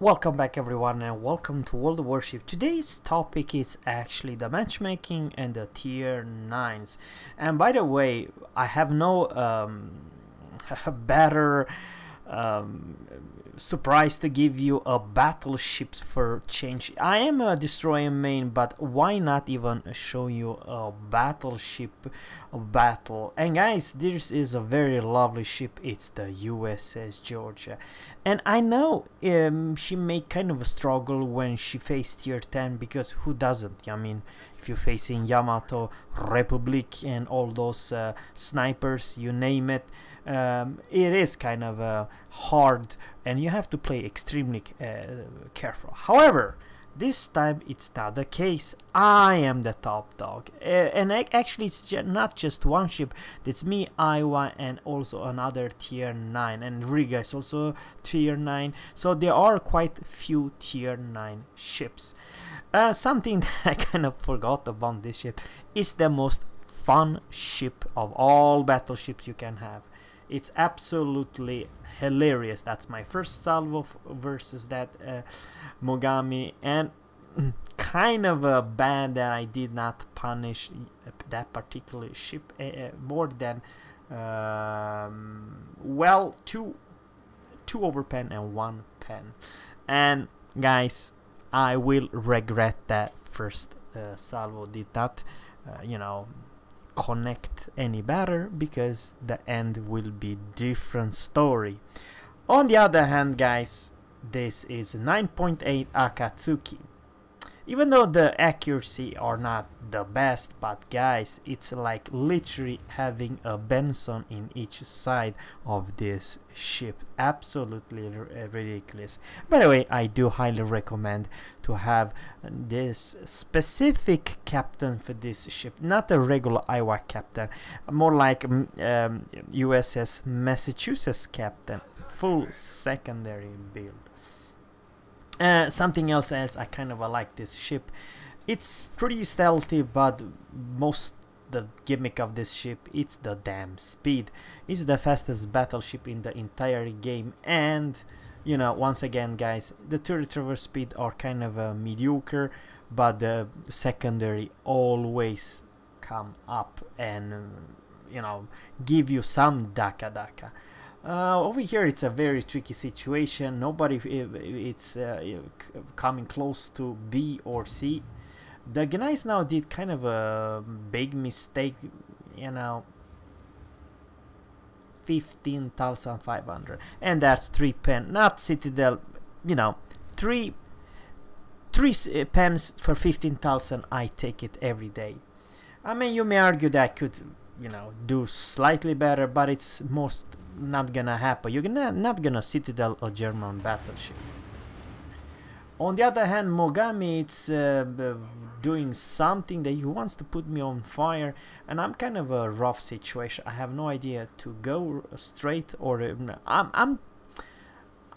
Welcome back everyone and welcome to World of Warship. Today's topic is actually the matchmaking and the tier 9s. And by the way, I have no um, better um, surprise to give you a battleships for change. I am a destroyer main, but why not even show you a battleship battle? And guys, this is a very lovely ship. It's the USS Georgia. And I know um, she may kind of a struggle when she faced tier 10 because who doesn't? I mean, if you're facing Yamato, Republic and all those uh, snipers, you name it, um, it is kind of uh, hard and you have to play extremely uh, careful. However, this time it's not the case. I am the top dog. Uh, and actually it's not just one ship. It's me, Iowa, and also another tier 9. And Riga is also tier 9. So there are quite few tier 9 ships. Uh, something that I kind of forgot about this ship is the most fun ship of all battleships you can have. It's absolutely hilarious. That's my first salvo versus that uh, Mogami and kind of a bad that I did not punish that particular ship uh, more than um, well two two over pen and one pen and guys I will regret that first uh, salvo did not uh, you know connect any better because the end will be different story. On the other hand guys this is 9.8 Akatsuki even though the accuracy are not the best but guys it's like literally having a Benson in each side of this ship. Absolutely uh, ridiculous. By the way I do highly recommend to have this specific captain for this ship not a regular Iowa captain more like um, USS Massachusetts captain full secondary build uh, something else else I kind of like this ship. It's pretty stealthy, but most the gimmick of this ship it's the damn speed. It's the fastest battleship in the entire game, and you know once again, guys, the turret traverse speed are kind of uh, mediocre, but the secondary always come up and you know give you some daka daka. Uh, over here it's a very tricky situation. Nobody it's uh, coming close to B or C. The guys now did kind of a big mistake you know 15,500 and that's 3 pen not Citadel you know 3 3 uh, pens for 15,000 I take it every day. I mean you may argue that I could you know do slightly better but it's most not gonna happen. You're gonna, not gonna Citadel a German battleship. On the other hand, Mogami it's uh, doing something that he wants to put me on fire, and I'm kind of a rough situation. I have no idea to go straight or uh, I'm I'm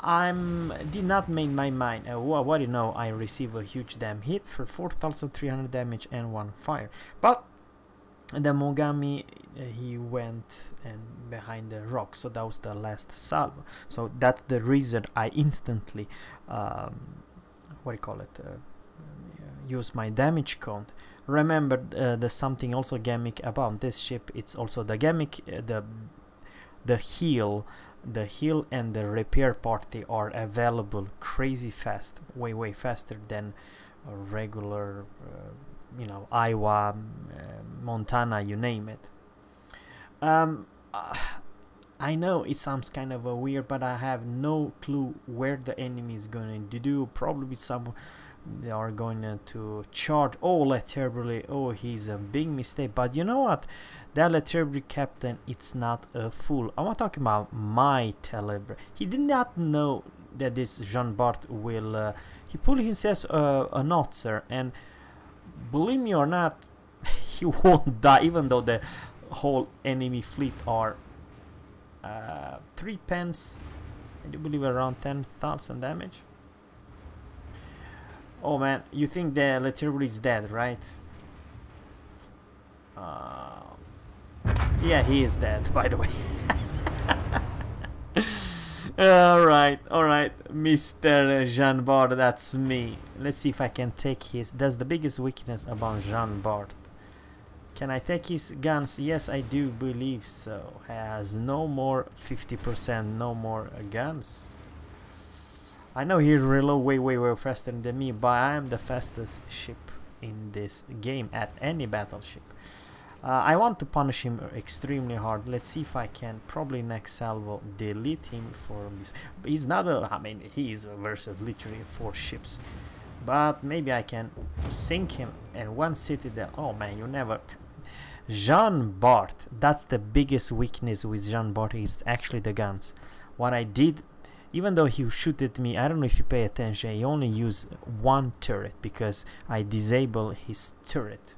I'm did not make my mind. Uh, what, what do you know? I receive a huge damn hit for 4,300 damage and one fire, but the Mogami uh, he went and behind the rock so that was the last salvo. So that's the reason I instantly um, what do you call it uh, use my damage control. Remember uh, there's something also gimmick about this ship. It's also the gimmick uh, the the heal the heal and the repair party are available crazy fast way way faster than regular uh, you know Iowa, uh, Montana, you name it. Um, uh, I know it sounds kind of weird, but I have no clue where the enemy is going to do. Probably some they are going to charge. Oh, Le Terrible. Oh, he's a big mistake. But you know what? That Le Terrible captain, it's not a fool. I'm not talking about my Telebre. He did not know that this Jean Bart will. Uh, he pulled himself uh, a Notzer and believe me or not, he won't die even though the whole enemy fleet are uh, 3 pence, I do believe around 10,000 damage. Oh man, you think the Le Terrible is dead, right? Uh, yeah, he is dead, by the way. alright, alright, Mr. Jean Bart, that's me. Let's see if I can take his... That's the biggest weakness about Jean Bart. Can I take his guns? Yes, I do believe so. Has no more 50%, no more guns. I know he's reload way, way, way faster than me, but I am the fastest ship in this game at any battleship. Uh, I want to punish him extremely hard. Let's see if I can probably next salvo delete him for this. He's not a, I mean, he's versus literally four ships. But maybe I can sink him in one city that, oh man, you never, Jean Bart, that's the biggest weakness with Jean Bart is actually the guns. What I did, even though he shoot at me, I don't know if you pay attention, he only used one turret because I disable his turret.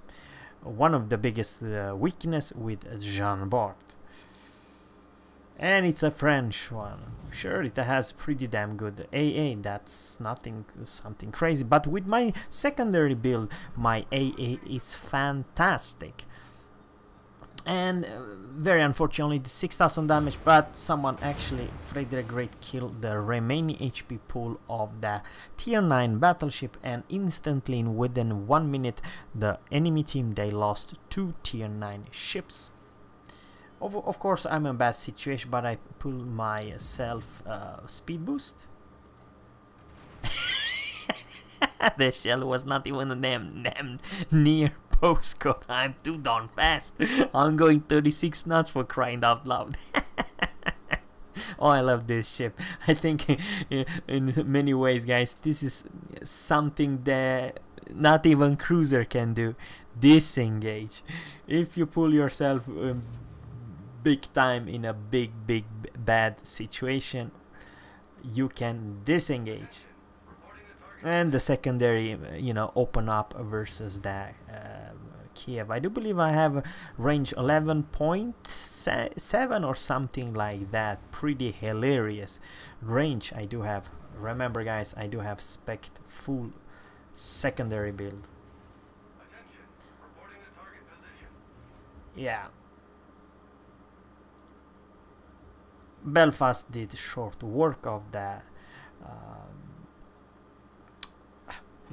One of the biggest uh, weakness with Jean Bart. And it's a French one. Sure, it has pretty damn good AA, that's nothing something crazy. But with my secondary build, my AA is fantastic and uh, very unfortunately the 6000 damage but someone actually Frederick Great killed the remaining HP pool of the tier 9 battleship and instantly in within one minute the enemy team they lost two tier 9 ships. Of, of course I'm in a bad situation but I pull myself uh, speed boost. The shell was not even named, named near postcode. I'm too darn fast. I'm going 36 knots for crying out loud. oh, I love this ship. I think in many ways, guys, this is something that not even cruiser can do. Disengage. If you pull yourself um, big time in a big, big, bad situation, you can disengage and the secondary you know open up versus that uh, Kiev. I do believe I have range 11.7 or something like that. Pretty hilarious range I do have. Remember guys I do have spec full secondary build. Yeah. Belfast did short work of that um,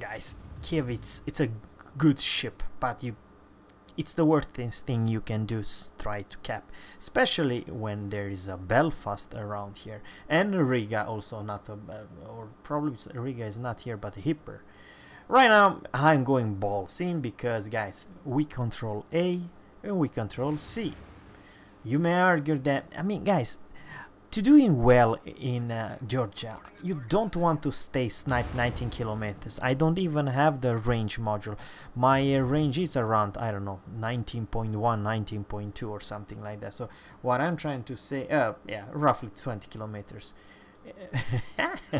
guys Kiev it's it's a good ship but you it's the worst thing you can do try to cap especially when there is a Belfast around here. And Riga also not a uh, or probably Riga is not here but Hipper right now I'm going balls in because guys we control A and we control C. You may argue that I mean guys to doing well in uh, Georgia, you don't want to stay snipe 19 kilometers. I don't even have the range module. My uh, range is around, I don't know, 19.1, 19.2 or something like that. So what I'm trying to say, uh, yeah, roughly 20 kilometers.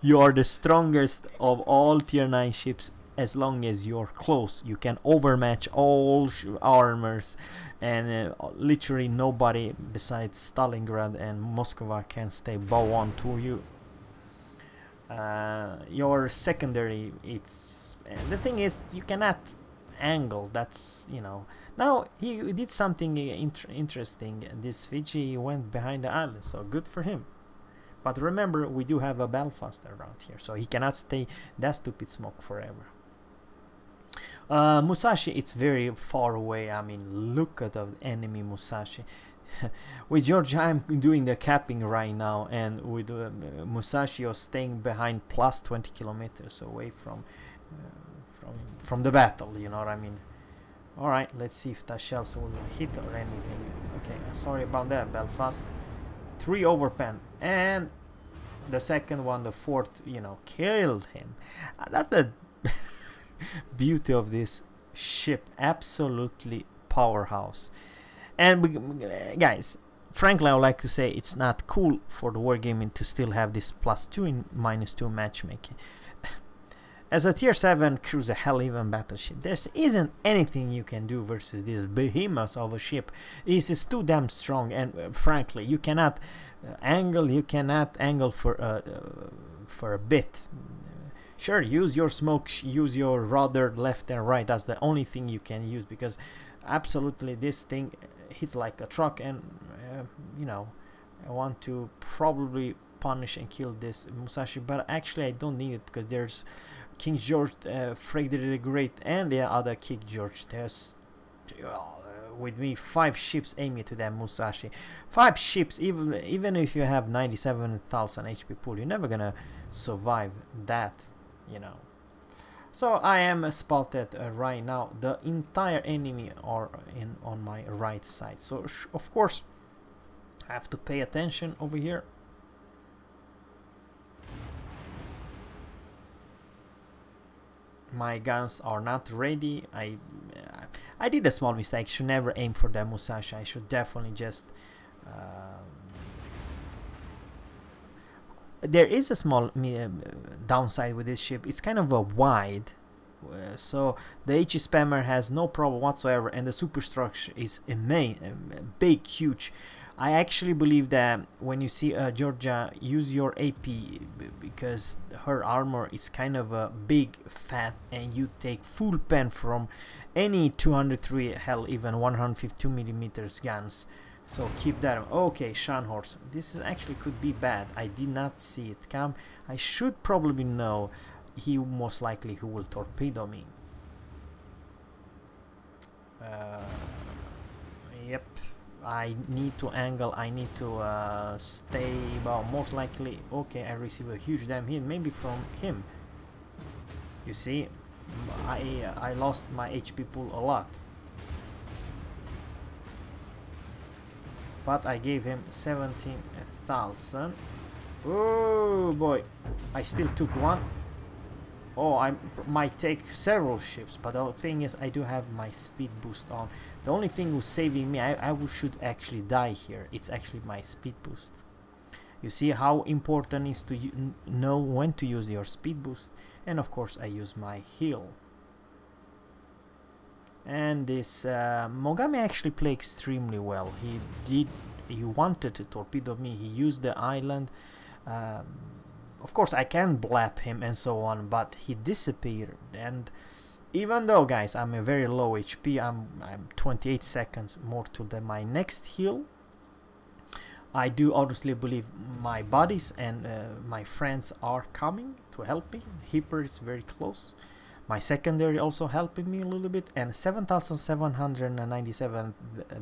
you are the strongest of all tier 9 ships as long as you're close you can overmatch all armors and uh, literally nobody besides Stalingrad and Moscow can stay bow on to you. Uh, your secondary it's the thing is you cannot angle that's you know. Now he did something int interesting. This Fiji went behind the island so good for him. But remember we do have a Belfast around here so he cannot stay that stupid smoke forever uh, Musashi, it's very far away. I mean, look at the enemy Musashi. with Georgia, I'm doing the capping right now, and with uh, Musashi, you're staying behind plus 20 kilometers away from uh, from from the battle. You know what I mean? All right, let's see if the shells will hit or anything. Okay, sorry about that, Belfast. Three overpen, and the second one, the fourth, you know, killed him. Uh, that's the beauty of this ship. Absolutely powerhouse. And we, guys frankly I would like to say it's not cool for the wargaming to still have this plus 2 in minus 2 matchmaking. As a tier 7 cruiser hell even battleship there isn't anything you can do versus this behemoth of a ship. It is too damn strong and uh, frankly you cannot uh, angle you cannot angle for uh, uh for a bit sure use your smoke use your rudder left and right. That's the only thing you can use because absolutely this thing hits like a truck and uh, you know I want to probably punish and kill this Musashi but actually I don't need it because there's King George uh, Frederick the Great and the other King George. There's uh, with me five ships aiming to that Musashi. Five ships even even if you have 97,000 HP pool you're never gonna survive that you know. So I am spotted uh, right now. The entire enemy are in on my right side. So of course I have to pay attention over here. My guns are not ready. I I did a small mistake. Should never aim for the Musashi. I should definitely just um, there is a small uh, downside with this ship. It's kind of a wide uh, so the HE spammer has no problem whatsoever and the superstructure is immense, um, big huge. I actually believe that when you see uh, Georgia use your AP because her armor is kind of a big fat and you take full pen from any 203 hell even 152 millimeters guns so keep that okay Scharnhorst this is actually could be bad. I did not see it come. I should probably know he most likely who will torpedo me. Uh, yep. I need to angle. I need to uh, stay well most likely. Okay I receive a huge damn hit maybe from him. You see? I I lost my HP pool a lot but I gave him 17,000 oh boy. I still took one. Oh I might take several ships but the thing is I do have my speed boost on. The only thing who's saving me I, I should actually die here. It's actually my speed boost. You see how important is to know when to use your speed boost. And of course I use my heal and this uh, Mogami actually played extremely well. He did he wanted to torpedo me. He used the island. Um, of course I can blap him and so on but he disappeared. And even though guys I'm a very low HP I'm, I'm 28 seconds more to the, my next heal. I do honestly believe my buddies and uh, my friends are coming to help me. Hipper is very close my secondary also helping me a little bit and 7797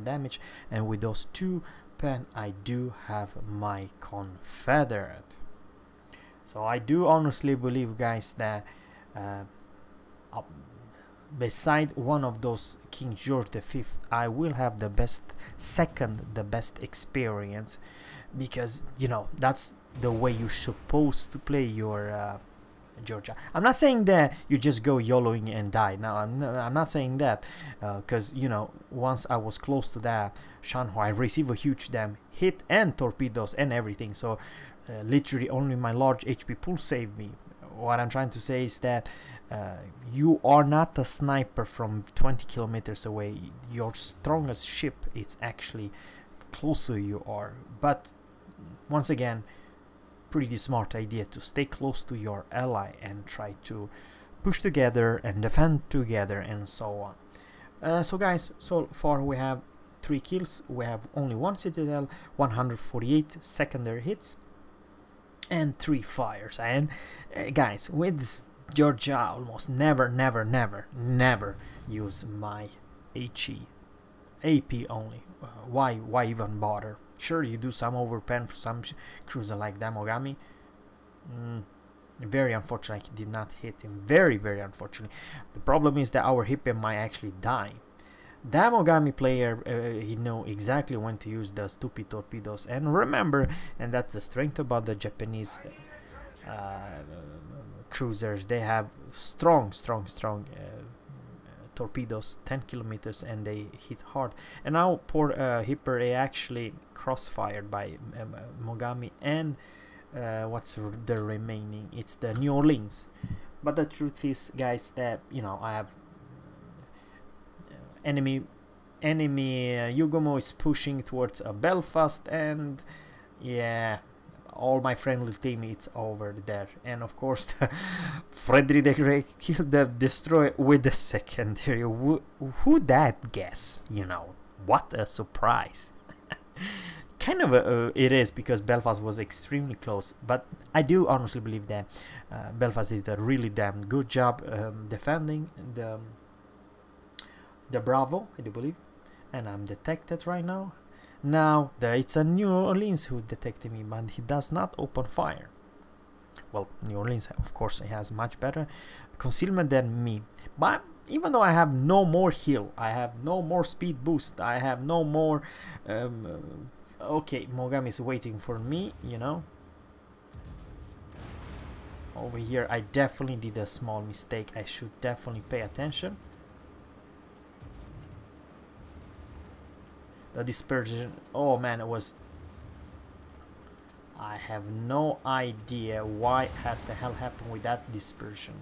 damage and with those two pen I do have my confederate. So I do honestly believe guys that uh, uh, beside one of those King George V I will have the best second the best experience because you know that's the way you're supposed to play your uh, Georgia. I'm not saying that you just go YOLOing and die. No, I'm, not, I'm not saying that because, uh, you know, once I was close to that Shanghai, I received a huge damn hit and torpedoes and everything. So uh, literally only my large HP pool saved me. What I'm trying to say is that uh, you are not a sniper from 20 kilometers away. Your strongest ship is actually closer you are. But once again, pretty smart idea to stay close to your ally and try to push together and defend together and so on. Uh, so guys, so far we have three kills, we have only one citadel, 148 secondary hits, and three fires. And uh, guys, with Georgia, almost never, never, never, never use my HE, AP only. Uh, why, why even bother? Sure, you do some overpen for some cruiser like Damogami. Mm, very unfortunate I did not hit him. Very, very unfortunately. The problem is that our Hipper might actually die. Damogami player, uh, he know exactly when to use the stupid torpedoes. And remember, and that's the strength about the Japanese uh, cruisers. They have strong, strong, strong uh, torpedoes 10 kilometers and they hit hard. And now poor uh, Hipper actually crossfired by um, Mogami and uh, what's the remaining? It's the New Orleans. But the truth is guys that you know I have uh, enemy enemy uh, Yugumo is pushing towards uh, Belfast and yeah all my friendly teammates over there and of course Frederick the Great killed the destroyer with the secondary who, who that guess you know what a surprise kind of uh, it is because Belfast was extremely close. But I do honestly believe that uh, Belfast did a really damn good job um, defending the the Bravo. I do believe, and I'm detected right now. Now the, it's a New Orleans who detected me, but he does not open fire. Well, New Orleans, of course, has much better concealment than me. But even though I have no more heal, I have no more speed boost, I have no more. Um, uh, okay, Mogami is waiting for me, you know. Over here, I definitely did a small mistake. I should definitely pay attention. The dispersion. Oh man, it was. I have no idea why had the hell happened with that dispersion.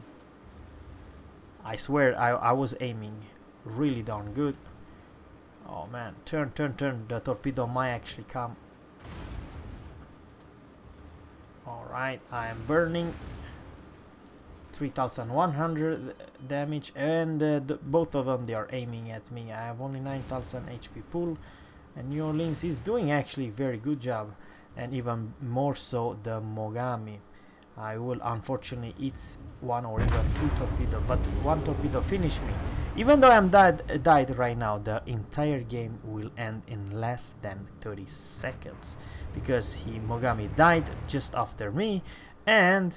I swear I, I was aiming really darn good. Oh man, turn, turn, turn. The torpedo might actually come. Alright, I am burning. 3100 damage and uh, both of them they are aiming at me. I have only 9000 HP pool and New Orleans is doing actually very good job and even more so the Mogami. I will unfortunately eat one or even two torpedo, but one torpedo finished me. Even though I'm died, died right now, the entire game will end in less than 30 seconds because he Mogami died just after me and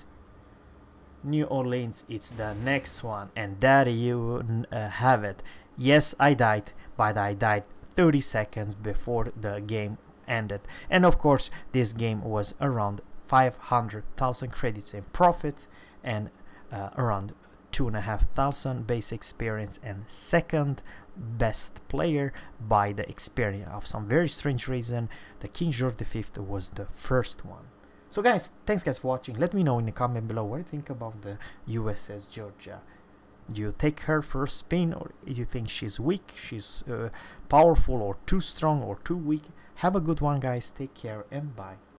New Orleans it's the next one and there you uh, have it. Yes, I died, but I died 30 seconds before the game ended. And of course, this game was around 500,000 credits in profit and uh, around two and a half thousand base experience and second best player by the experience of some very strange reason the king george v was the first one so guys thanks guys for watching. Let me know in the comment below what you think about the uss georgia? Do you take her for a spin or do you think she's weak she's uh, powerful or too strong or too weak? Have a good one guys. Take care and bye